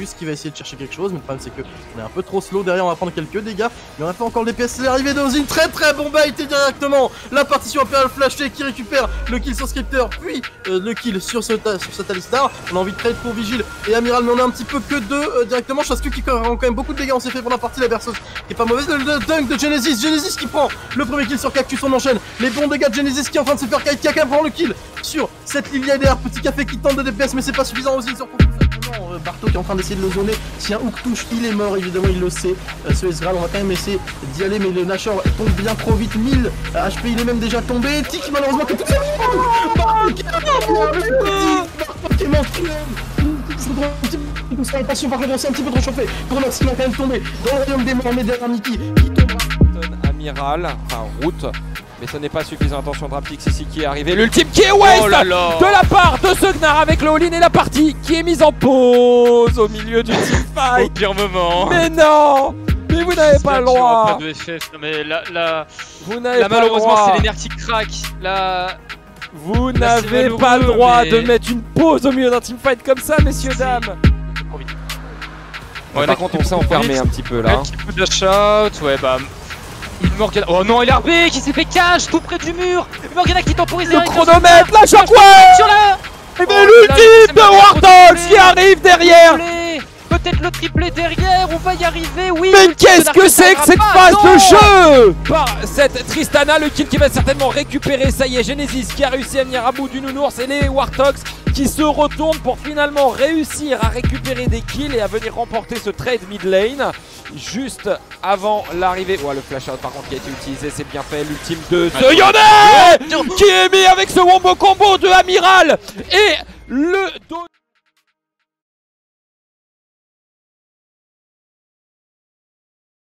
Qui va essayer de chercher quelque chose, mais le problème c'est que on est un peu trop slow derrière, on va prendre quelques dégâts. Mais on a fait encore le DPS, c'est l'arrivée d'Ozin, très très bon bait et directement la partition Imperial Flashé qui récupère le kill sur Scripter, puis euh, le kill sur ce sur cet Alistar. On a envie de trade pour Vigile et Amiral, mais on a un petit peu que deux euh, directement. Chasku qui rend quand même beaucoup de dégâts, on s'est fait pour la partie, la berceuse qui est pas mauvaise. Le, dunk de Genesis, Genesis qui prend le premier kill sur Cactus, on enchaîne. Les bons dégâts de Genesis qui est en train de se faire kite, qui prend le kill sur cette Lilia derrière, petit café qui tente de DPS, mais c'est pas suffisant aussi sur non, euh, Barto qui est en train d'essayer de le zoner. Si un hook touche, il est mort, évidemment, il le sait. Euh, ce Ezreal, on va quand même essayer d'y aller, mais le Nashor tombe bien trop vite. 1000 HP, il est même déjà tombé. Tic, malheureusement, que tout ça. Barto qui est qui est mort. Attention, par contre, on un petit peu trop chauffé. Pour qui va quand même tomber dans le royaume des morts, mais derrière Niki qui tombe. Amiral, enfin route, mais ce n'est pas suffisant. Attention, Draptix ici qui est arrivé. L'ultime qui est waste Oh là là. de la part de Sugnar avec le all-in et la partie qui est mise en pause au milieu du Au teamfight. pire moment. Mais non Mais vous n'avez pas le droit pas de FF. Non, mais là, là, Vous n'avez là pas le malheureusement, droit c'est les nerfs qui craquent. Là, Vous n'avez pas le droit mais- de mettre une pause au milieu d'un teamfight comme ça, messieurs, dames Ouais, Par contre, on s'est enfermé un petit peu là. un petit peu de shout. Ouais, bah. Une Morgana. Oh non, il a RB qui s'est fait cash tout près du mur. Une Morgana qui temporise Le chronomètre, la Sur shockwave la. Et Oh, l'ultime de contrôlé. qui arrive derrière. Peut-être le triplé derrière, on va y arriver, oui Mais qu'est-ce que c'est que cette phase non de jeu Par cette Tristana, le kill qui va certainement récupérer, ça y est, Genesis qui a réussi à venir à bout du nounours et les Warthogs qui se retournent pour finalement réussir à récupérer des kills et à venir remporter ce trade mid lane. Juste avant l'arrivée. Ouais, le flash out par contre qui a été utilisé, c'est bien fait, l'ultime de The Yone qui est mis avec ce wombo combo de Amiral et le